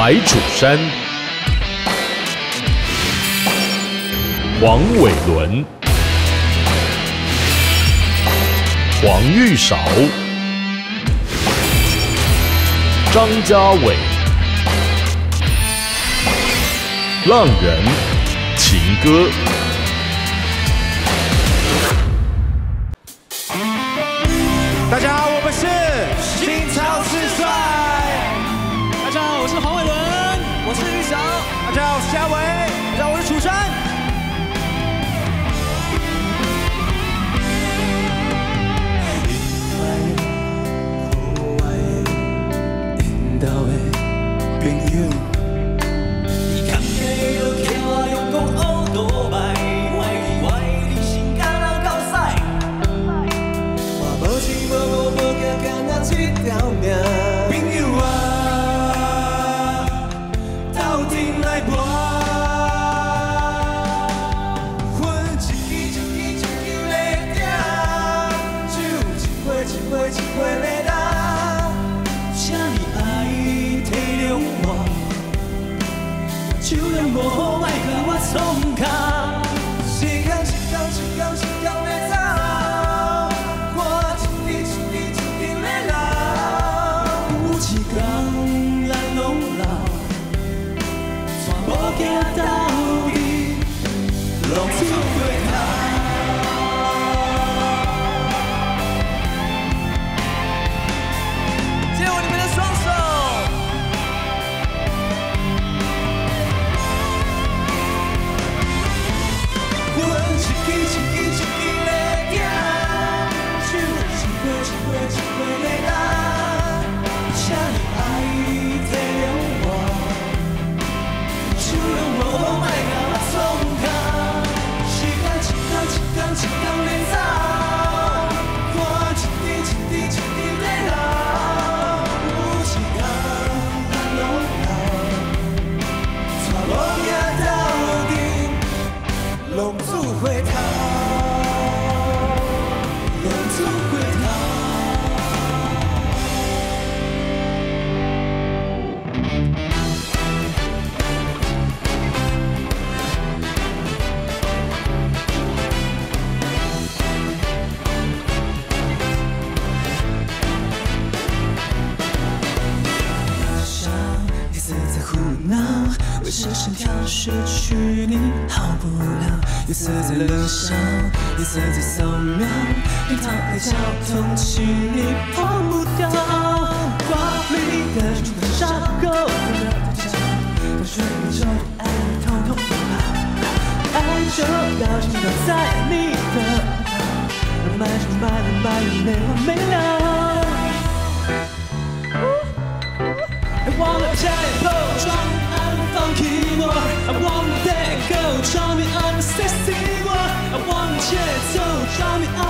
白楚山、黄伟伦、黄玉韶、张家伟、浪人。情歌。这条命朋友啊，斗阵来搏，分一支一支一支来拼，酒一杯一杯一杯来干，请你爱体谅我，酒量无好，莫甲我创空。时间一天一天一天来拢做回为谁心跳失去你好不了，夜色在冷笑，夜色在扫描，冰糖海角同情你碰不掉，华丽的冲的沙沟，热的跳，当水中爱你统统不好，爱就要倾倒在你的怀抱，让埋着埋了埋了没完没了。I wanna tempo, funky more I want that go. Draw me, I'm a sexy one I want you to try me, I'm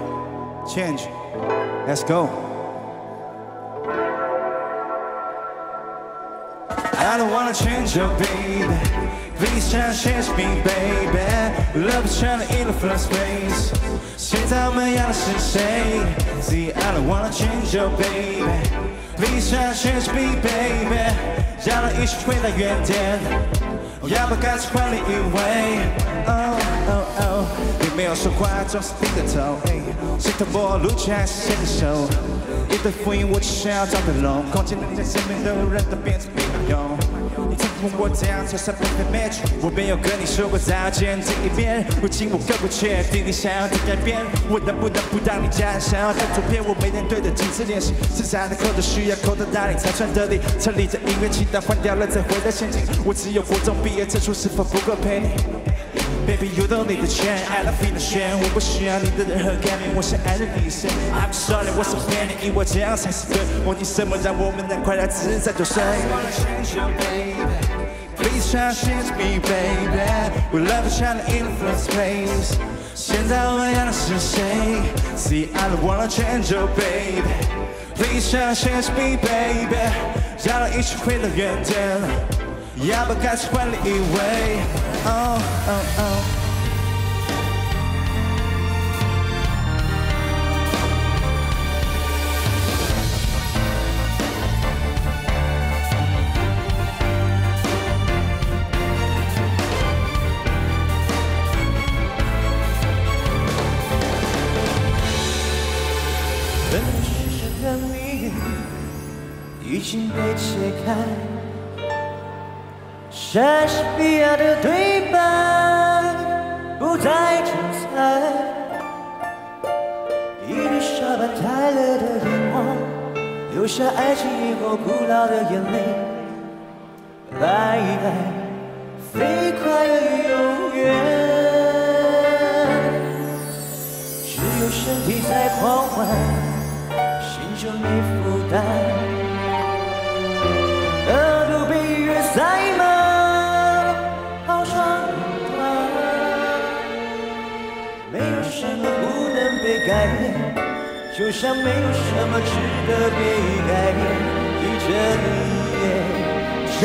Change》，Let's go。I don't wanna change your baby. Please try to change me, baby. Love is trying to influence space. 现在我们要的是谁？See, I don't wanna change your baby. Please try to change me, baby. 让人一起回到原点。要不开始换另一位？Oh, Oh, 哦，你没有说话，总是低着头。心头陌路，却还是牵着手。一堆浮云，我只想要找个笼。空间里在身边的人都变成平庸。你曾问我怎样才算 perfect match，我没有跟你说过再见这一遍。如今我更不确定你想要的改变，我能不能不当你家人想要的图片？我每天对着镜子练习，身上的扣都需要扣到哪里才算得力？城里的音乐期待换掉了再回到现境。我只有国中毕业证书，是否不够陪你 ？Baby you don't need the chain, I love you the chain，我不需要你的任何改变，我想爱着你一生。I'm sorry，我是骗你，以为这样才是对。忘记什么让我们能快乐自在就睡。 Please try to change me, baby. We love each other in the first place. 现在我们要的是谁？See, I don't wanna change you, baby. Please try to change me, baby. 让人一起回到原点，要不开始换另一位 哦哦哦本世上的谜语已经被解开，莎士比亚的对白不再精彩，伊丽莎白泰勒的眼光留下爱情以后古老的眼泪，来来飞快而永远。只有身体在狂欢，心就没负担。就像没有什么值得被改变。一这一夜，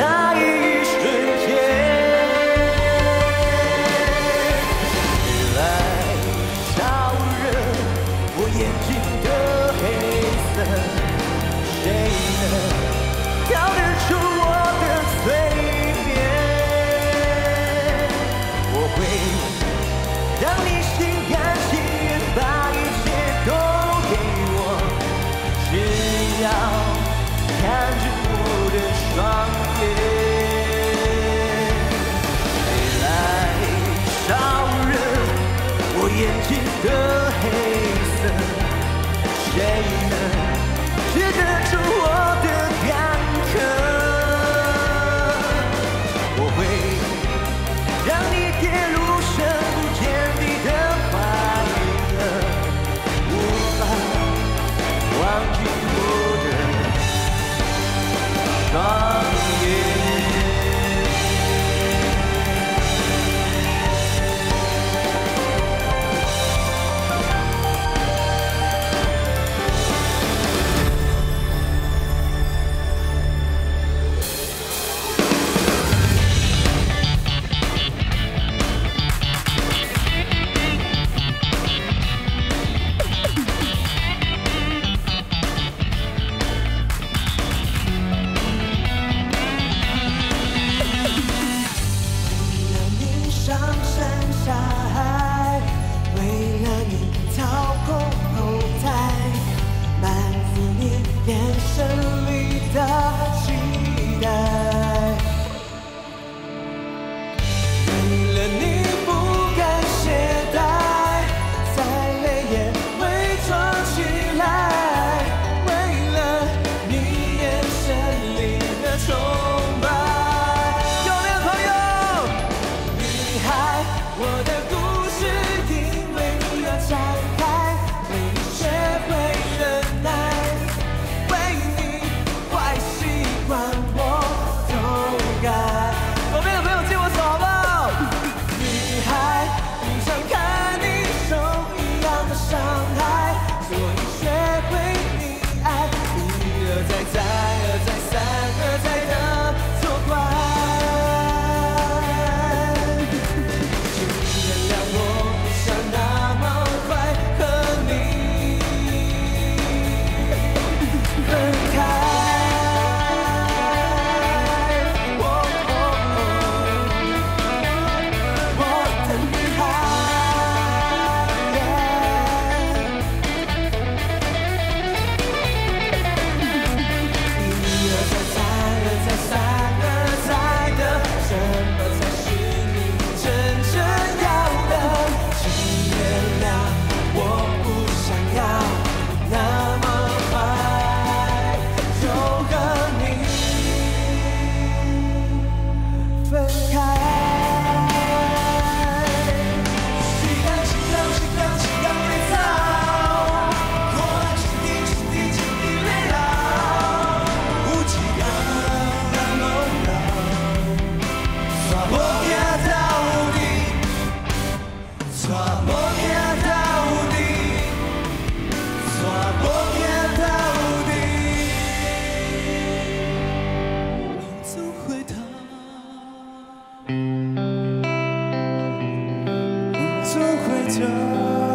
winter.